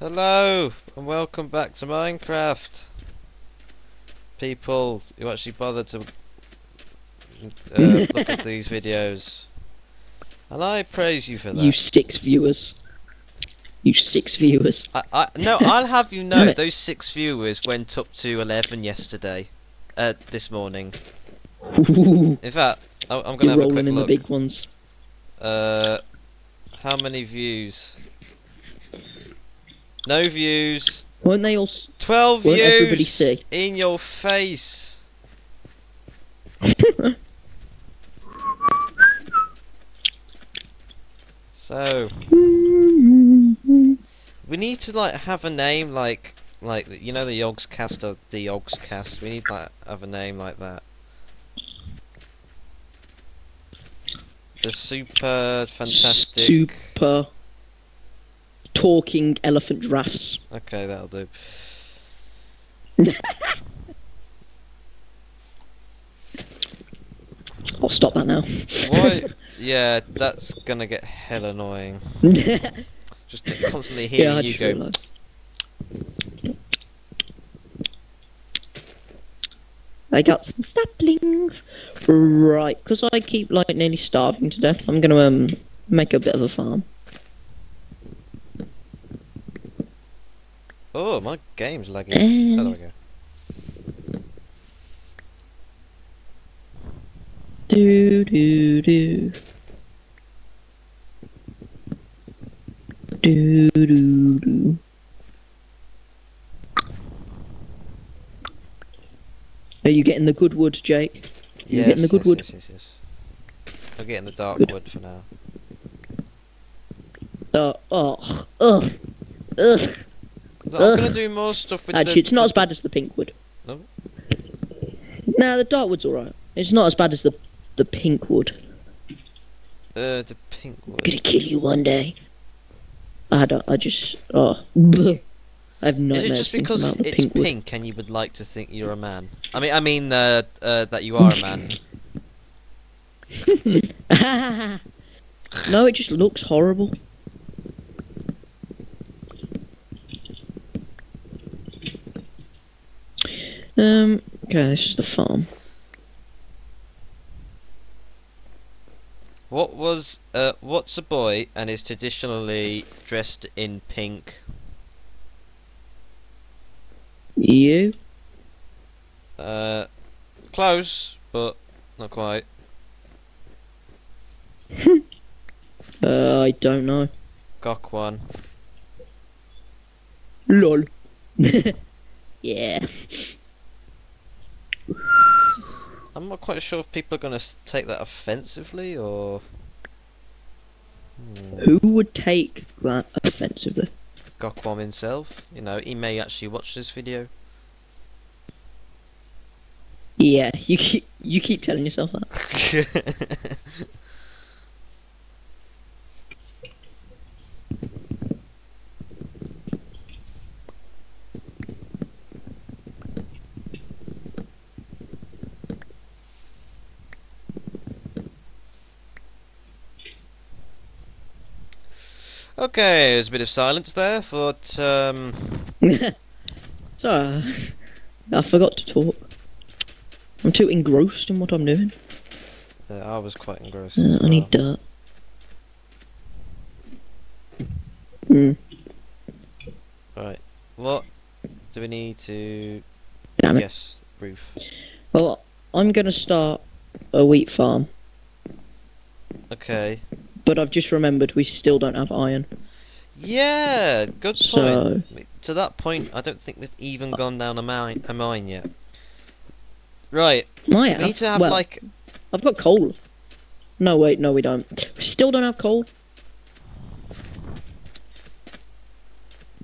Hello, and welcome back to Minecraft. People who actually bother to uh, look at these videos. And I praise you for that. You six viewers. You six viewers. I, I, no, I'll have you know, those six viewers went up to 11 yesterday. Uh, this morning. Ooh, In fact, I, I'm going to have a quick in the big ones. Uh, how many views? No views. Won't they all? 12 Won't views! everybody see? In your face! So, we need to like have a name like like you know the Yogscast or the Yogscast. We need like have a name like that. The super fantastic. Super talking elephant giraffes. Okay, that'll do. I'll stop that now. Why? yeah, that's gonna get hell annoying. Just constantly hearing I you go. realised. I got some saplings. Right, because I keep like nearly starving to death. I'm gonna um make a bit of a farm. Oh, my game's lagging. Um, Oh, there we go. Do do do. Do do do. Are you getting the good wood, Jake? You Yes, getting the good yes, wood? yes, yes, yes. I'm getting the dark Good. wood for now. Oh, oh, ugh, ugh. No, I'm gonna do more stuff with Actually, the. it's not as bad as the pink wood. No? Nah, the dark wood's alright. It's not as bad as the the pink wood. Uh, the pink I'm gonna kill you one day. I don't. I just. Oh. bleh. I have Is nightmares it just because it's pink pink, and you would like to think you're a man? I mean, I mean uh, uh, that you are a man. no, it just looks horrible. Um. Okay, this is the farm. What was uh, what's a boy and is traditionally dressed in pink? You? Uh, close, but not quite. Uh, I don't know. Gok Wan. Lol. yeah. I'm not quite sure if people are gonna take that offensively or. Hmm. Who would take that offensively? Gok Wan himself. You know, he may actually watch this video. Yeah, you keep you keep telling yourself that. okay, there's a bit of silence there, but um, Sorry, I forgot to talk. I'm too engrossed in what I'm doing. uh, I was quite engrossed. Uh, I need dirt. Hmm. Right. What do we need to? Damn it. Yes, roof. Well, I'm gonna start a wheat farm, Okay. But I've just remembered we still don't have iron. Yeah, good point. So To that point, I don't think we've even gone down a mine, a mine yet. Right, I we need to have well, like I've got coal. No, wait, no, we don't. We still don't have coal.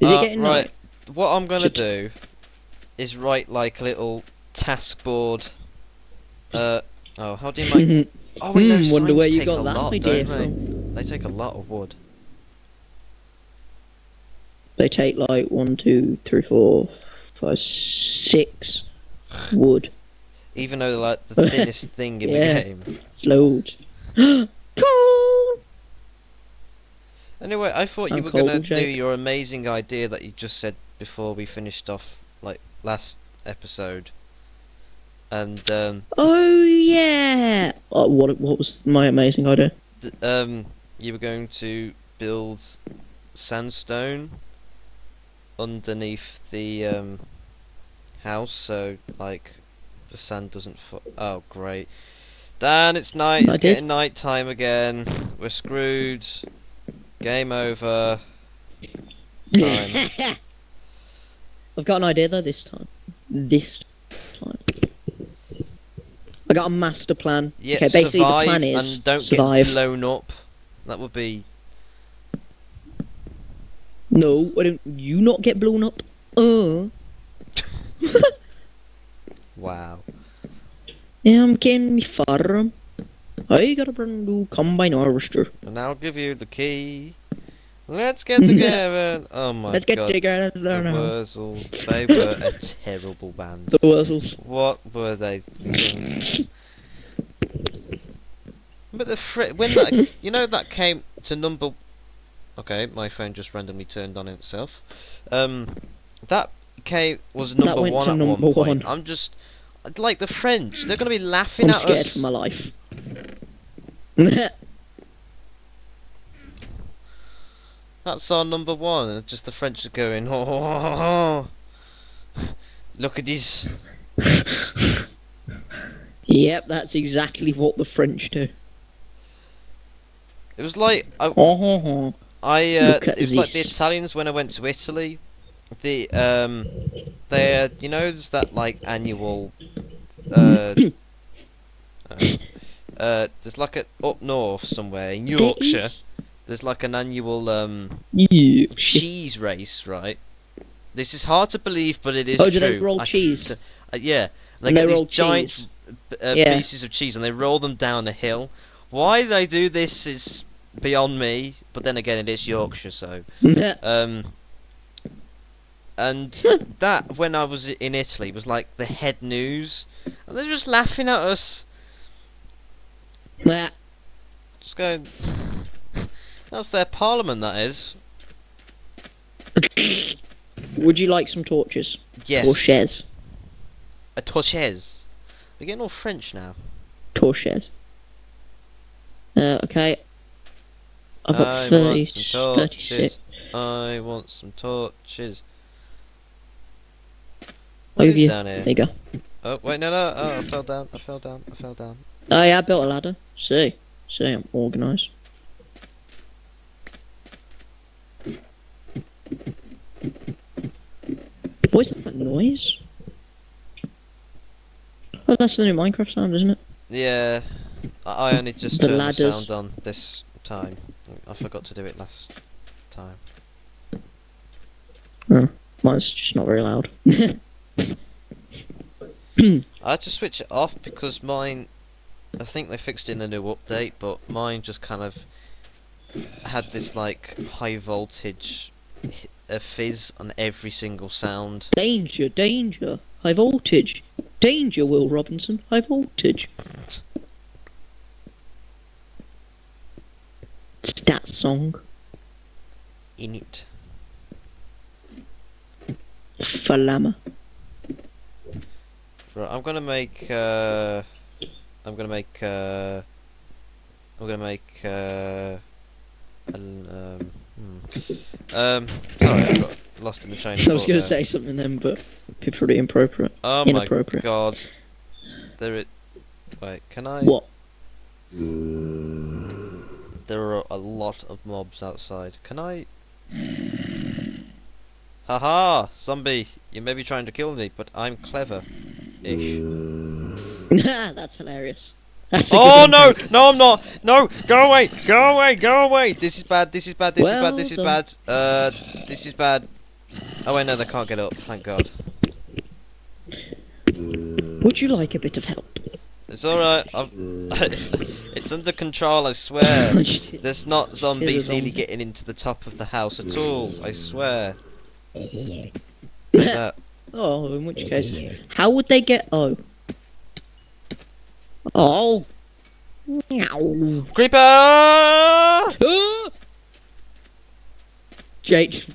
Is uh, it getting right. night? What I'm gonna Should- do is write like a little task board. Uh oh, how do you make? Oh, wait, no, Hmm, wonder where you got that lot, idea don't they? from. They take a lot of wood. They take like one, two, three, four, five, six wood. Even though they're like the thinnest thing in Yeah. the game. It's loads. coal. Anyway, I thought you I'm were gonna do your amazing idea that you just said before we finished off, like last episode. And um, Oh yeah. Oh, what what was my amazing idea? th- um, you were going to build sandstone underneath the um, house, so like the sand doesn't. Fo- oh, great! Dan, it's night. It's getting night time again. We're screwed. Game over. Time. I've got an idea though this time. This time. I got a master plan. Yeah, okay, basically survive the plan is and don't survive. get blown up. That would be No, why don't you not get blown up? Uh. wow. yeah, I'm getting me farm. I got a brand new combine harvester. And I'll give you the key. Let's get together. oh my God! Let's get together The now. Wurzels. They were a terrible band. The Wurzels. What were they thinking? But the fr- when that you know that came to number. Okay, my phone just randomly turned on itself. Um, that came was number one at number one point. one. I'm just like the French. They're gonna be laughing I'm at scared us. for my life. That's our number one, just the French are going. Oh, look at this. yep, that's exactly what the French do. It was like I, Oh, I uh, Look at it was like the. Italians when I went to Italy. The um, they you know there's that like annual uh, uh, uh, there's like a up north somewhere in Yorkshire. There's like an annual um cheese race, right? This is hard to believe, but it is Oh, true. do they roll I cheese? uh, yeah, they And get they these giant cheese. uh, Yeah. pieces of cheese and they roll them down a hill. Why they do this is beyond me. But then again, it is Yorkshire, so um, and that when I was in Italy was like the head news, and they're just laughing at us, just going. That's their parliament, that is. Would you like some torches? Yes. Torches. A torches. We're getting all French now. Torches. Uh, okay. I've got I 30, want some torches. 36. I want some torches. What give is you. down here? There you go. Oh wait, no, no. Oh, I fell down. I fell down. I fell down. Oh yeah, I built a ladder. See. See, I'm organised. What is that noise? Oh, that's the new Minecraft sound, isn't it? Yeah, I, only just The turned ladders. the sound on this time. I forgot to do it last time. Hmm. Mine's just not very loud. I had to switch it off because mine. I think they fixed it in the new update, but mine just kind of had this like high voltage a fizz on every single sound. danger, danger, high voltage. Danger, Will Robinson, high voltage. Stat song. In it. Falama. Right, I'm gonna make. Uh, I'm gonna make. Uh, I'm gonna make. Uh, an, um, hmm. Um, sorry, I got lost in the chain. I was going to say something then, but pretty inappropriate. Oh my god. There it. Wait, can I? What? There are a lot of mobs outside. Can I? Haha, zombie! You may be trying to kill me, but I'm clever. Ish. That's hilarious. Oh no! No, I'm not! No! Go away! Go away! Go away! This is bad, this is bad, this is bad, this is bad. Uh, this is bad. Oh wait, no, they can't get up, thank god. Would you like a bit of help? It's alright, it's, it's under control, I swear. There's not zombies zombie. nearly getting into the top of the house at all, I swear. Oh, in which case, how would they get? Oh. Oh. Meow. Creeper! Jake,